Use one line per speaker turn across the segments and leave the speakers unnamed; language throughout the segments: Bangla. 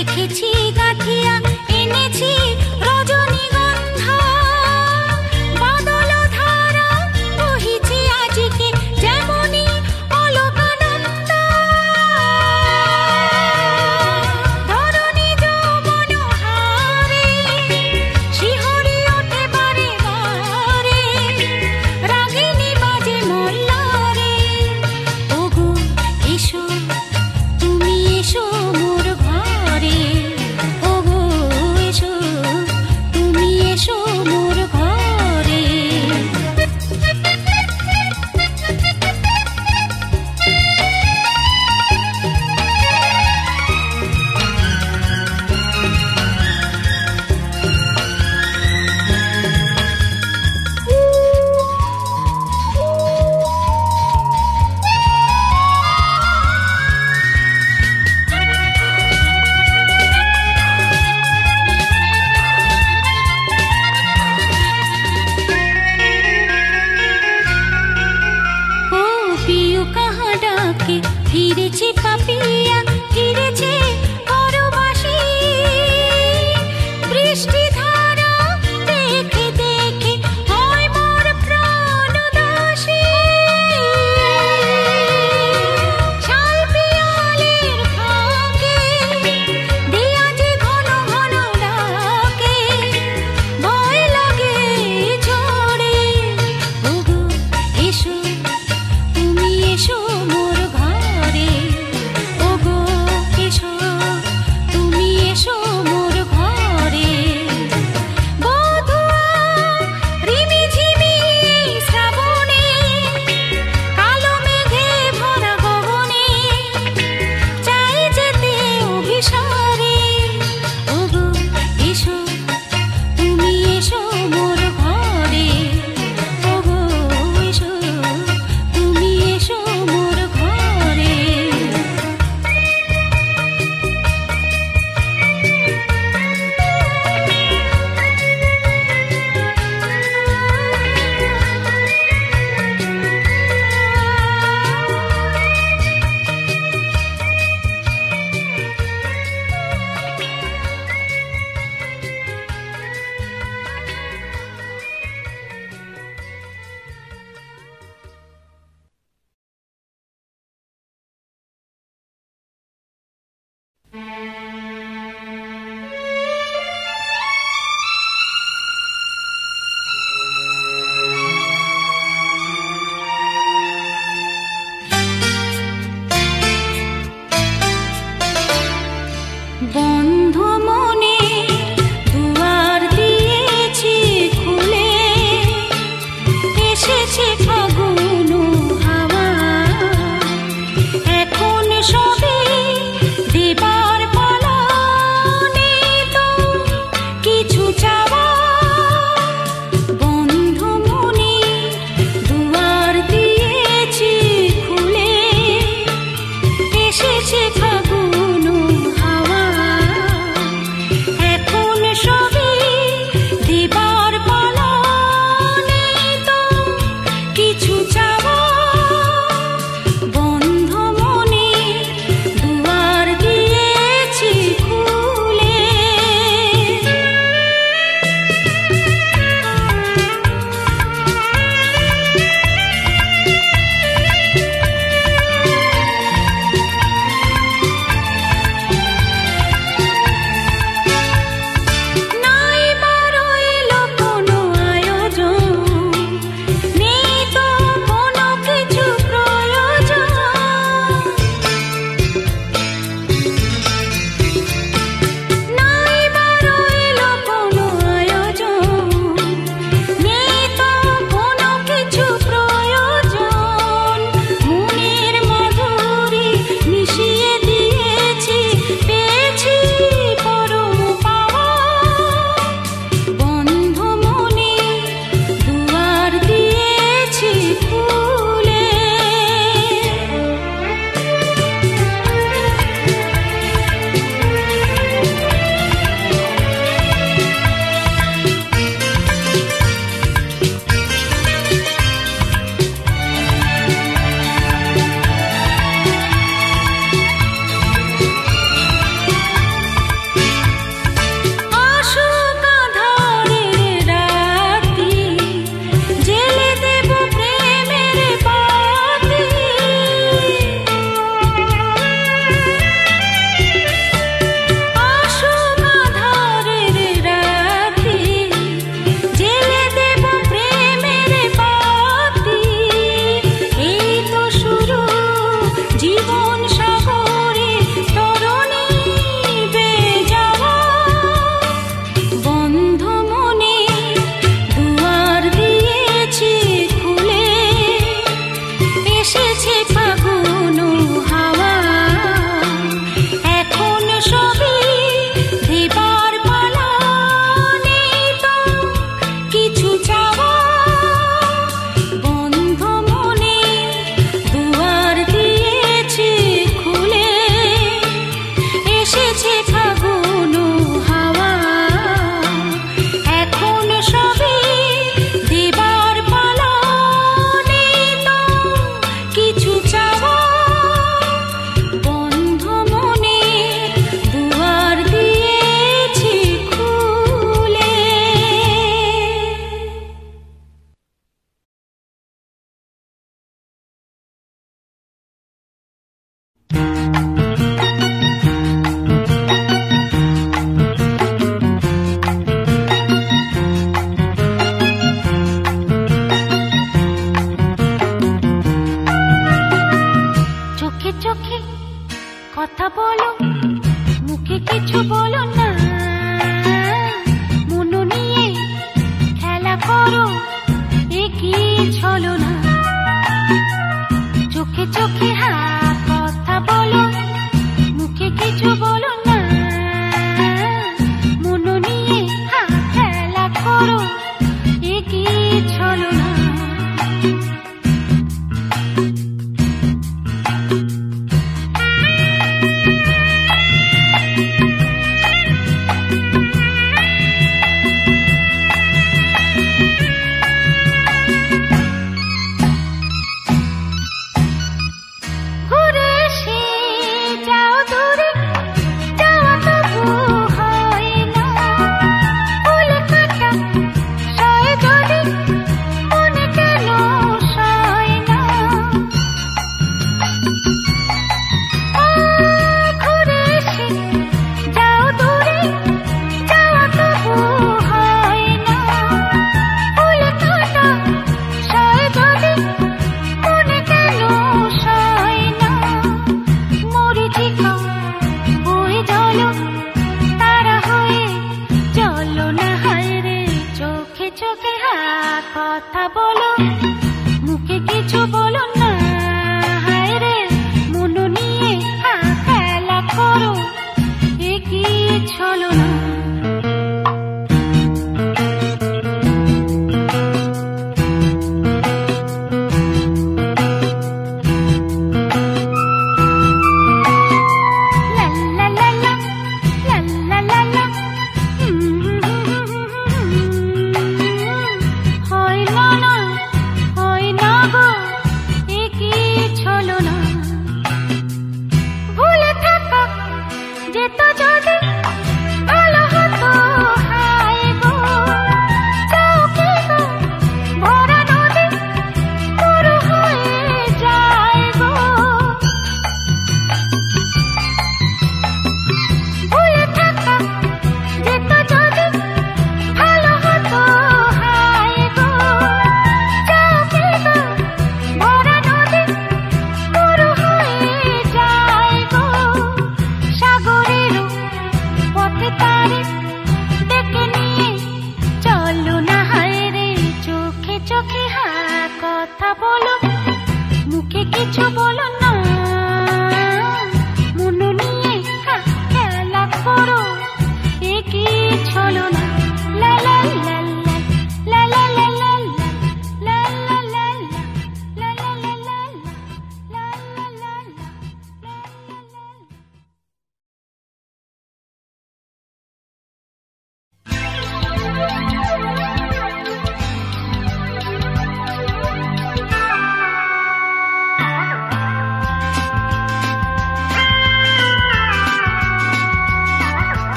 রেখেছি গাঁথিয়া এনেছি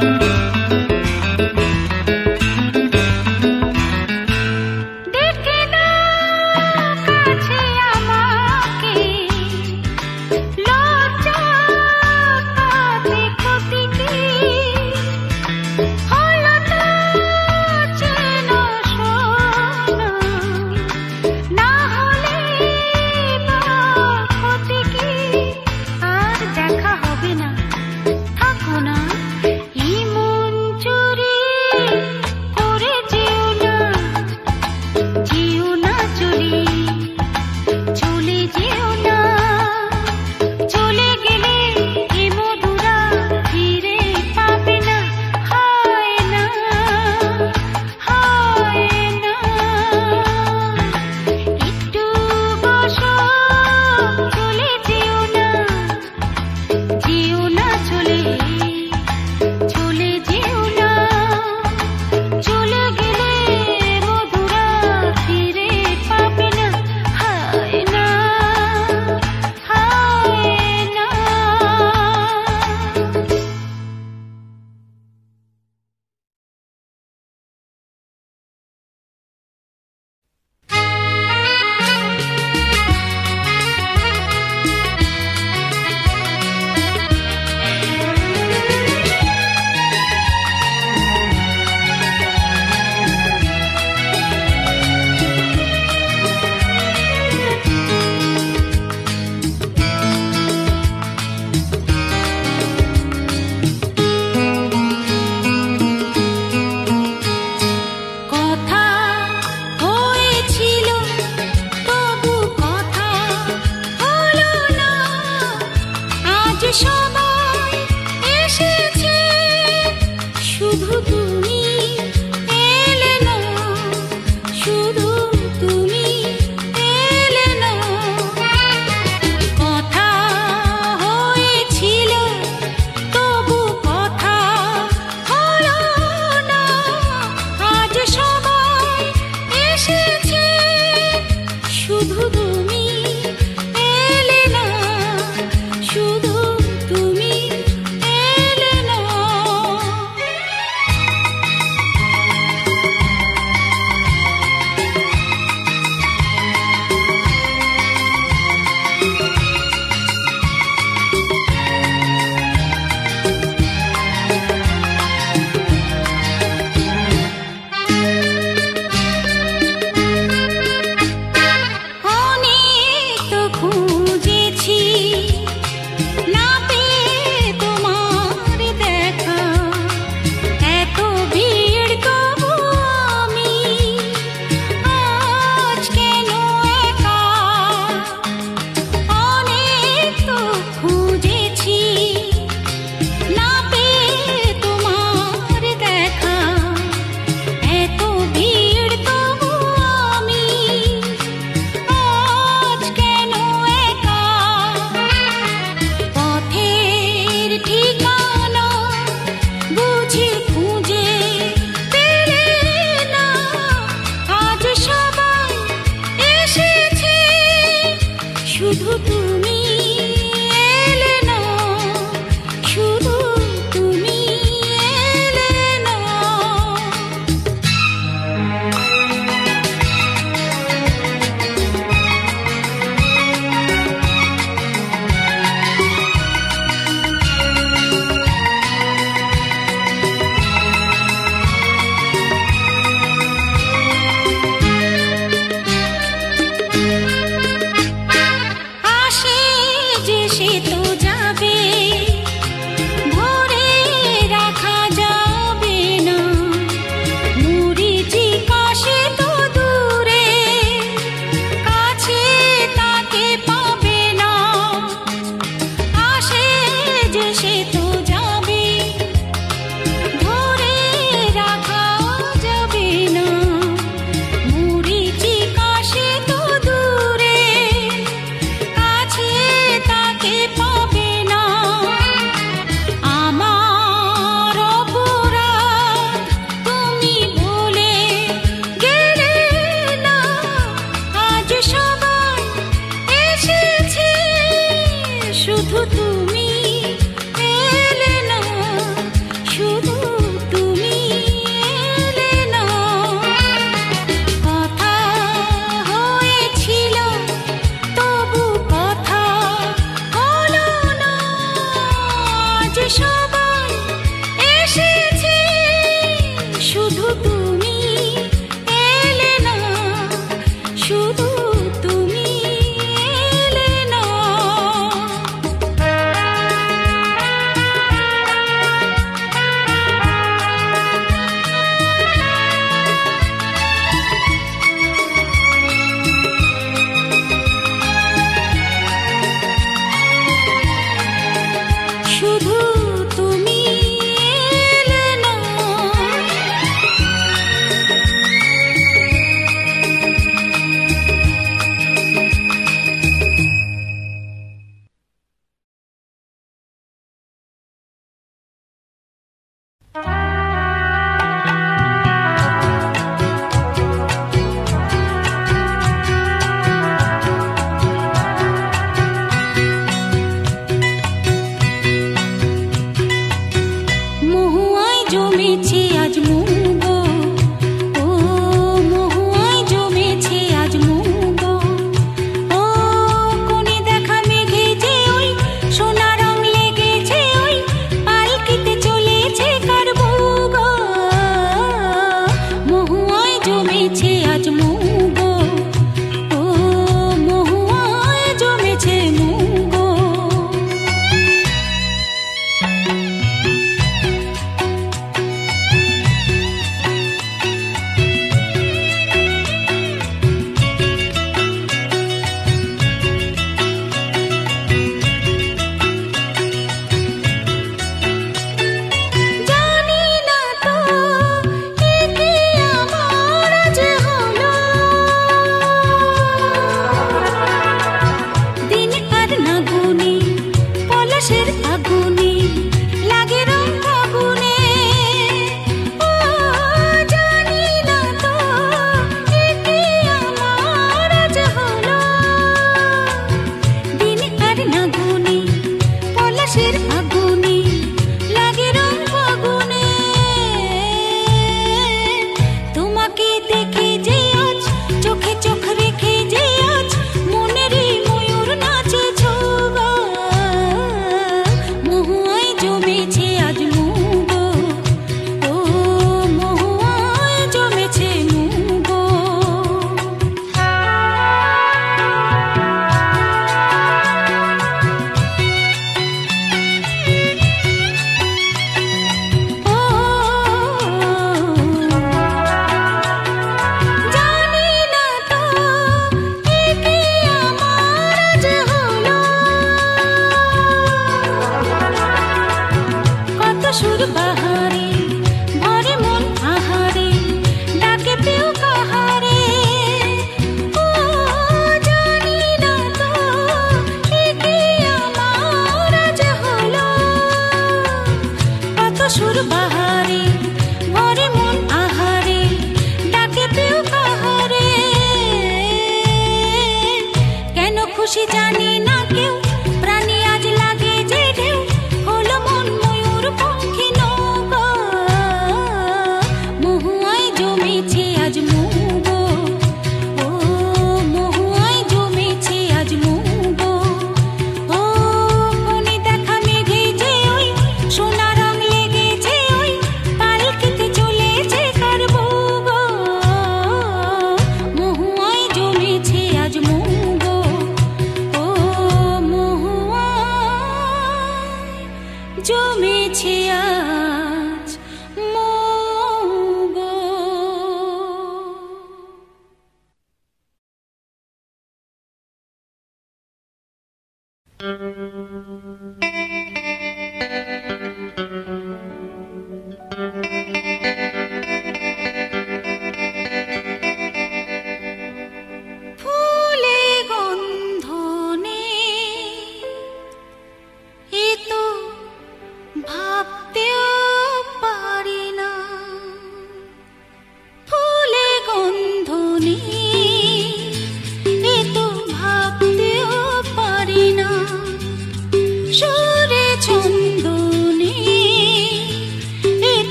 Thank you.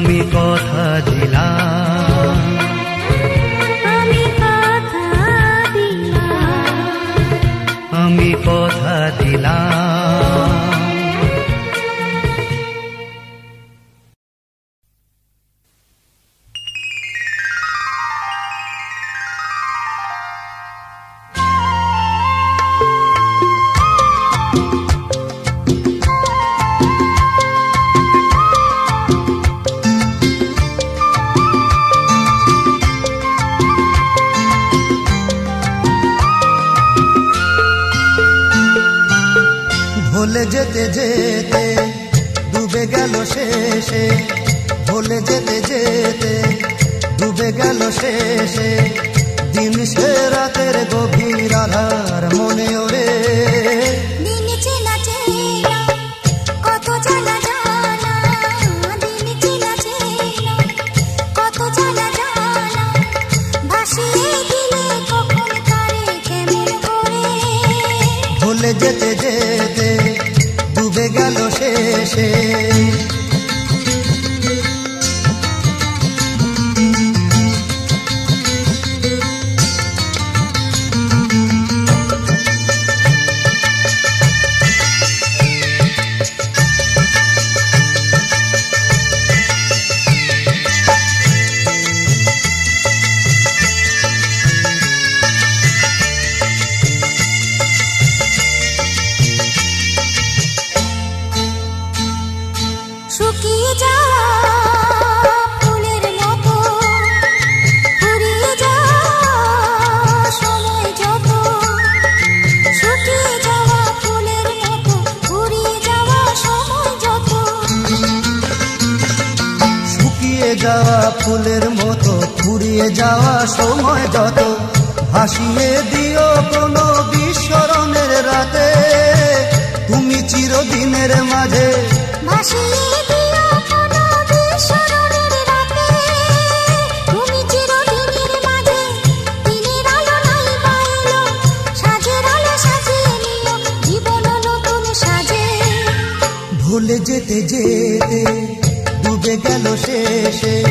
আমি
কথা দিলাম
দিনের মাঝে।
ভুলে যেতে যেতে ডুবে গেল শেষে।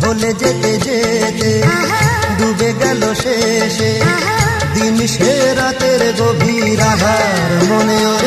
ভুলে যেতে যেতে ডুবে গেল শেষে। দিন সে রাতের গভীর
আহার মনেও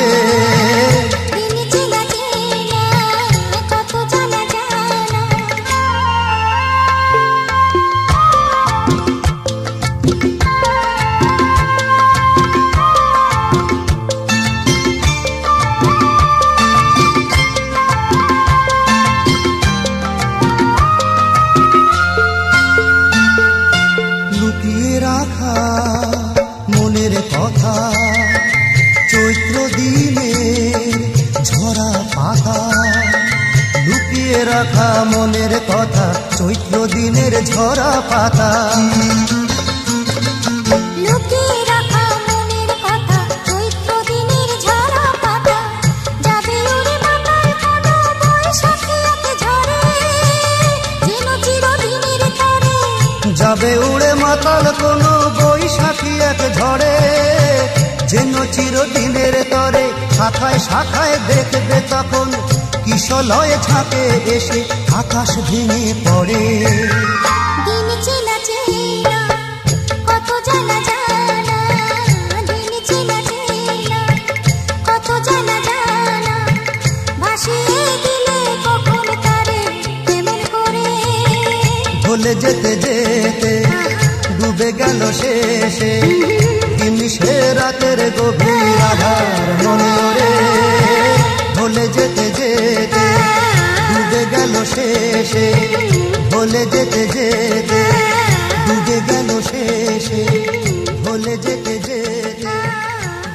বলে যেতে যেতে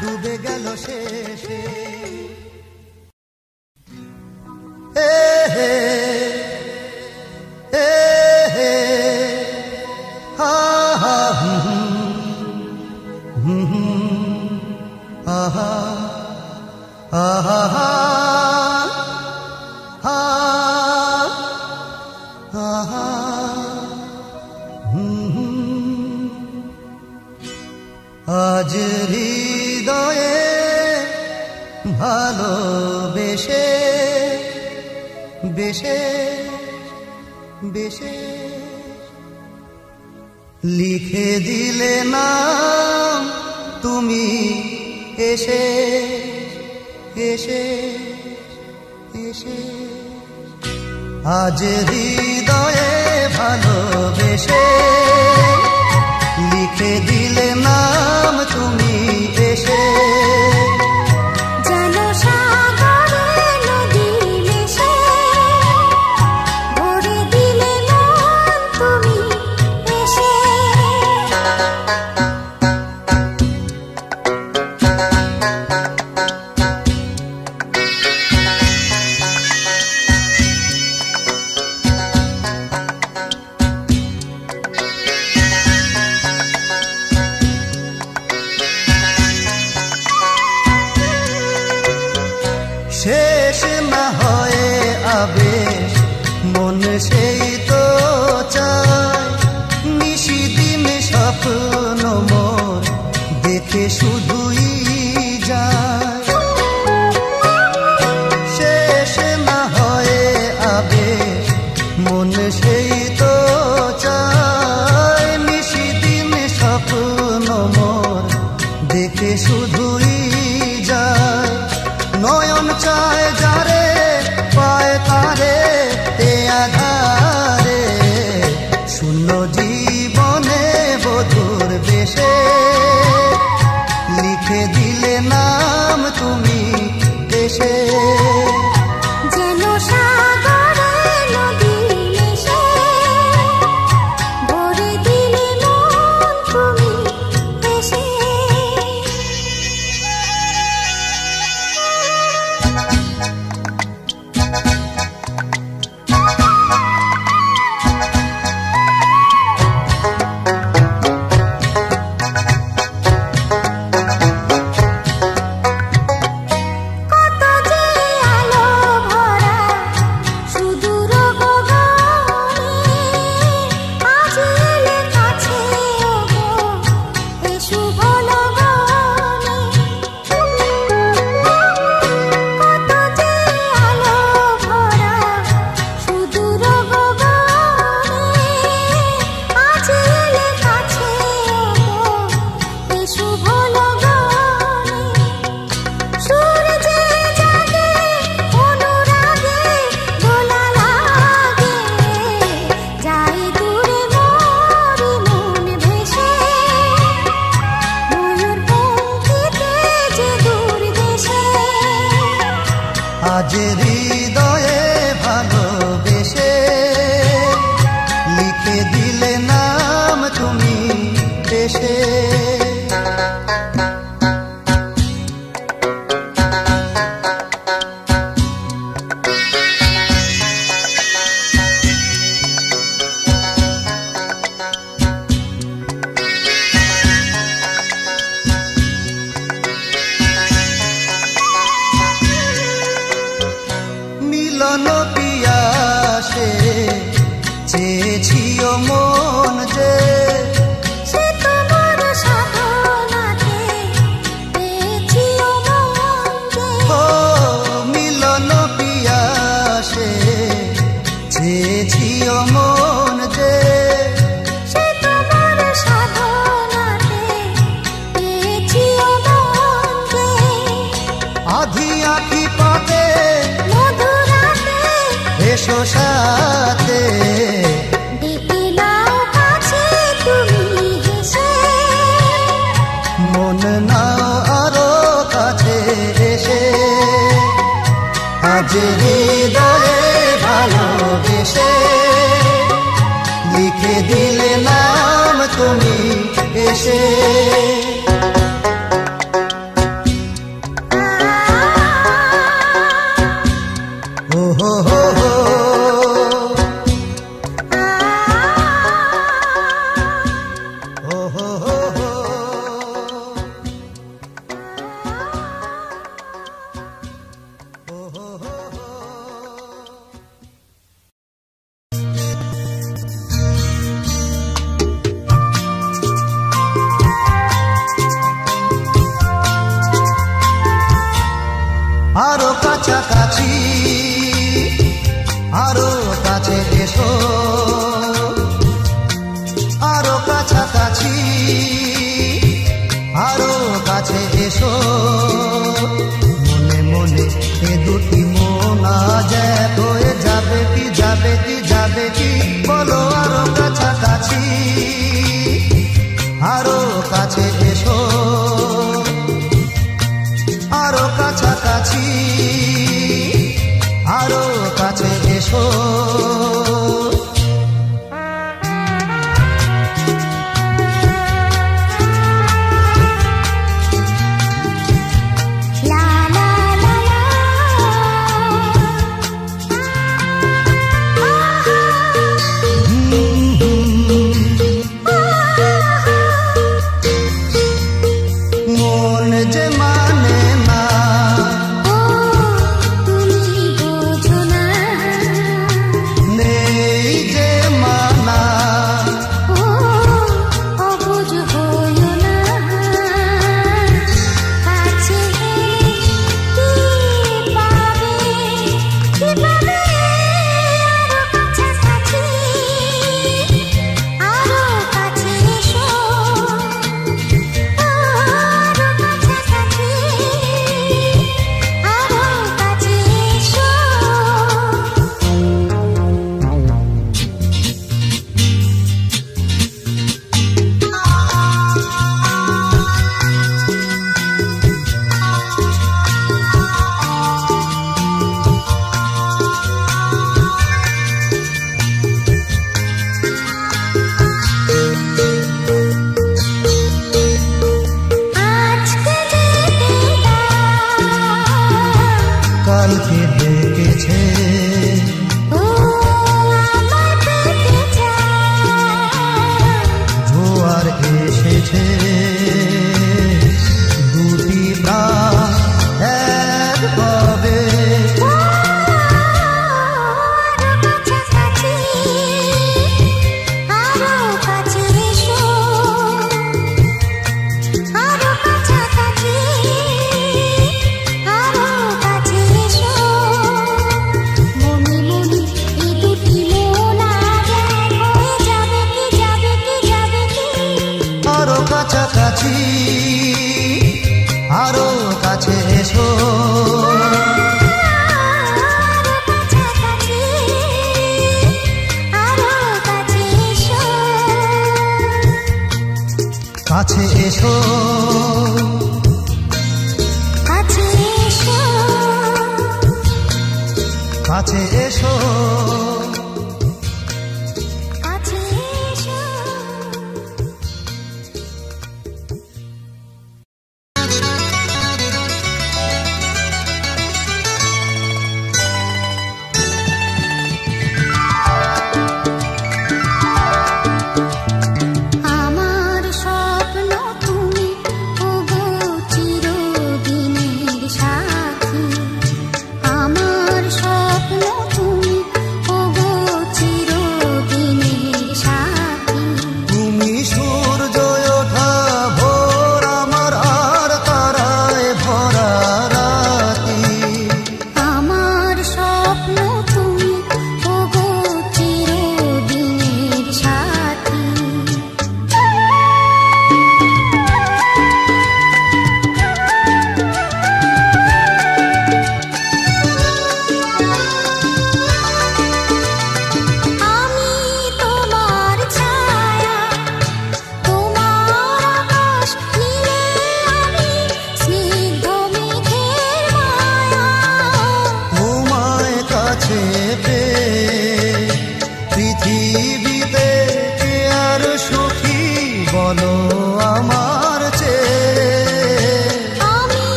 ডুবে গেল শেষে। দেশে দেশে লিখে দিলে নাম তুমি এসে এসে এসে। আজ হৃদয়ে ভালোবেসে, লিখে দিলে নাম তুমি এসে।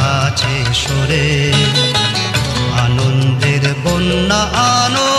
কাছে
সরে। আনন্দের বন্যা আনো